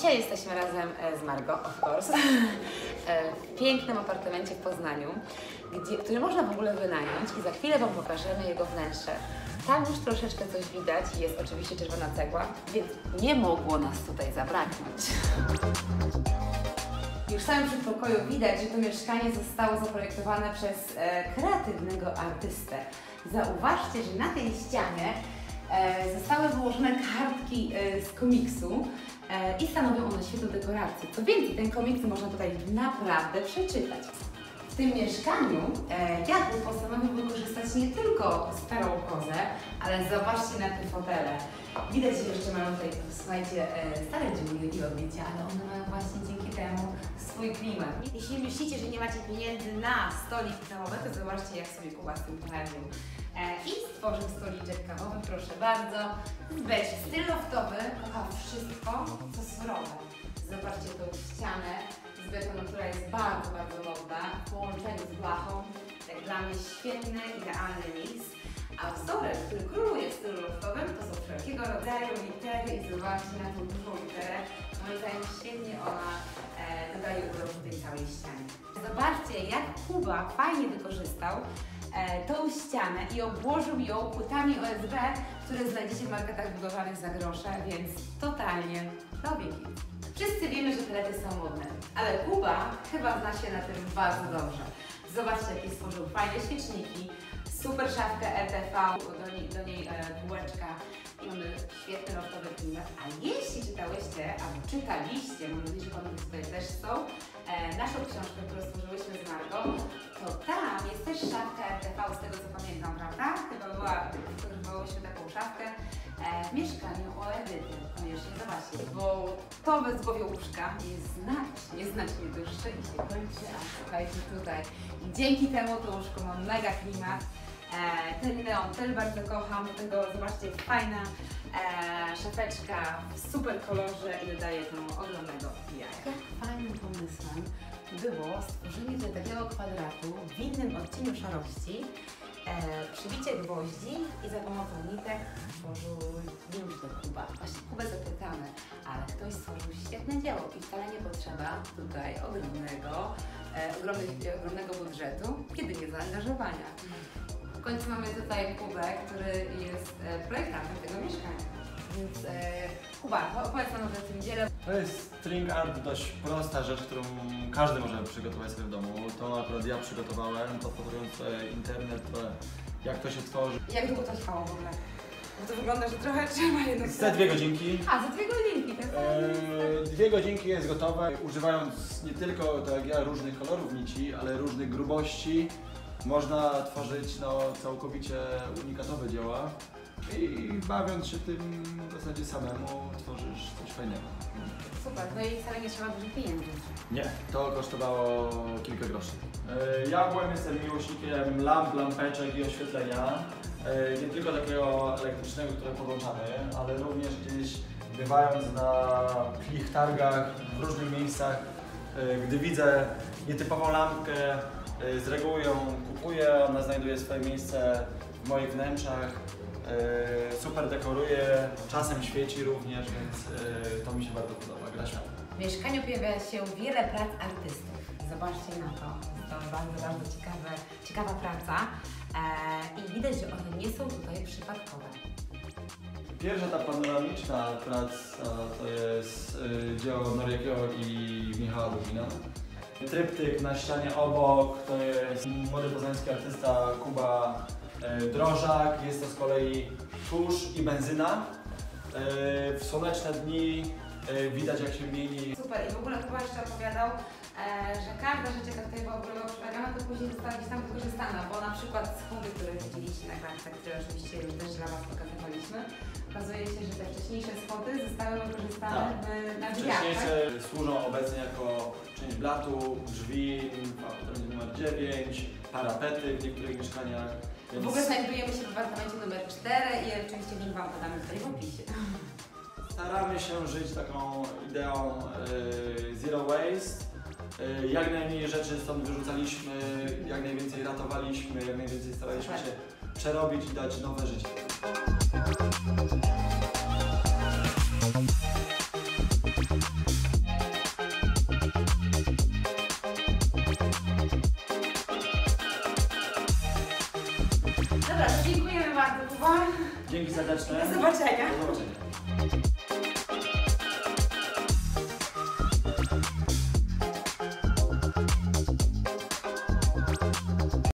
Dzisiaj jesteśmy razem e, z Margo, of course, e, w pięknym apartamencie w Poznaniu, gdzie, który można w ogóle wynająć i za chwilę Wam pokażemy jego wnętrze. Tam już troszeczkę coś widać, jest oczywiście czerwona cegła, więc nie mogło nas tutaj zabraknąć. Już w samym przedpokoju widać, że to mieszkanie zostało zaprojektowane przez e, kreatywnego artystę. Zauważcie, że na tej ścianie zostały wyłożone kartki e, z komiksu e, i stanowią one świetną dekorację. Co więcej, ten komiks można tutaj naprawdę przeczytać. W tym mieszkaniu e, Jakub postanowił wykorzystać nie tylko starą kozę, ale zobaczcie na te fotele. Widać, że jeszcze mają tutaj, słuchajcie, e, stare dziury i odbicia, ale one mają właśnie dzięki temu swój klimat. Jeśli myślicie, że nie macie pieniędzy na stolik kawowy, to zobaczcie, jak sobie Kuba z tym poradził. E, I stworzył stoliczek kawowy, proszę bardzo, beci. Styl kocha wszystko, co surowe. Zobaczcie tą ścianę z która jest bardzo, bardzo modna, w połączeniu z blachą. Tak dla mnie świetny, idealny miks. A wzorem, który króluje w stylu loftowym, to są wszelkiego rodzaju litery i zobaczcie na tą dużą literę. Moim zdaniem świetnie ona e, dodaje uroku tej całej ścianie. Zobaczcie, jak Kuba fajnie wykorzystał e, tą ścianę i obłożył ją płytami OSB, które znajdziecie w marketach budowanych za grosze, więc totalnie do wieki. Ale Kuba chyba zna się na tym bardzo dobrze. Zobaczcie, jakie stworzył fajne świeczniki, super szafkę RTV, do niej, do niej e, bułeczka i mamy świetny loftowy klimat. A jeśli czytałyście, albo czytaliście, mam nadzieję, że panowie tutaj też są, e, naszą książkę, którą stworzyłyśmy z Margo, szafka RTV, z tego co pamiętam, prawda? Chyba była, wykorzystywałyśmy taką szafkę e, w mieszkaniu o Edyty. Koniecznie zobaczcie, bo to wezbowie łóżka jest znacznie, znacznie dłuższe i się kończy, a słuchajcie tutaj. I dzięki temu to łóżko ma mega klimat. E, ten neon też bardzo kocham, do tego zobaczcie fajna e, szafeczka w super kolorze i dodaje temu ogromnego jaja. Jak fajnym pomysłem było stworzenie tutaj takiego kwadratu w innym odcieniu szarości, e, przybicie gwoździ i za pomocą nitek stworzył nie już to Kuba. Właśnie Kubę zapytamy, ale ktoś stworzył świetne dzieło i wcale nie potrzeba tutaj ogromnego, e, ogromnych, ogromnego budżetu, kiedy nie zaangażowania. W końcu mamy tutaj Kubę, który jest e, projektantem tego mieszkania. Więc e, Kuba, opowiedz nam o tym dziele. To jest string art dość prosta rzecz, którą każdy może przygotować sobie w domu. To akurat ja przygotowałem, podpatrując sobie internet, jak to się tworzy. Jak długo to trwało w ogóle? Bo to wygląda, że trochę trzeba jedno Za dwie godzinki. A, za dwie godzinki, Eee, dwie godzinki jest gotowe, używając nie tylko tak jak ja różnych kolorów nici, ale różnych grubości. Można tworzyć no, całkowicie unikatowe dzieła i bawiąc się tym w zasadzie samemu tworzysz coś fajnego. Super, no i wcale nie trzeba dużych pieniędzy. Nie, to kosztowało kilka groszy. E, Ja byłem, jestem miłośnikiem lamp, lampeczek i oświetlenia. E, Nie tylko takiego elektrycznego, które podłączamy, ale również gdzieś bywając na plich targach w różnych miejscach, gdy widzę nietypową lampkę, e, z reguły ją kupuję, ona znajduje swoje miejsce w moich wnętrzach. E, Super dekoruje, czasem świeci również, więc e, to mi się bardzo podoba, gra światła. W mieszkaniu pojawia się wiele prac artystów. Zobaczcie na to. To bardzo, bardzo ciekawe, ciekawa praca. E, I widać, że one nie są tutaj przypadkowe. Pierwsza ta panoramiczna praca to jest y, dzieło Noriego i Michała Dubina. Tryptyk na ścianie obok to jest młody poznański artysta Kuba y, Drożak. Jest to z kolei tusz i benzyna. Y, w słoneczne dni y, widać jak się mieni Super. I w ogóle chyba jeszcze opowiadał, e, że każda rzecz, jaka tutaj była w to później została gdzieś tam wykorzystana, bo na przykład schody, które widzieliście na granicach, które oczywiście też dla Was pokazywaliśmy, okazuje się, że te wcześniejsze schody zostały wykorzystane w, na drzwiach, tak? Wcześniejsze służą obecnie jako część blatu, drzwi, a potem numer 9, parapety w niektórych mieszkaniach. Więc W ogóle znajdujemy się w apartamencie numer 4 i oczywiście link Wam podamy tutaj w opisie. staramy się żyć taką ideą y, zero waste. E, jak najmniej rzeczy stąd wyrzucaliśmy, jak najwięcej ratowaliśmy, jak najwięcej staraliśmy się przerobić i dać nowe życie. Dobra, dziękujemy bardzo, Kuba. Dzięki serdeczne. Do zobaczenia. Do zobaczenia.